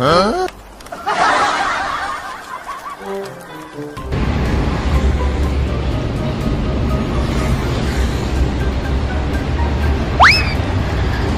嗯。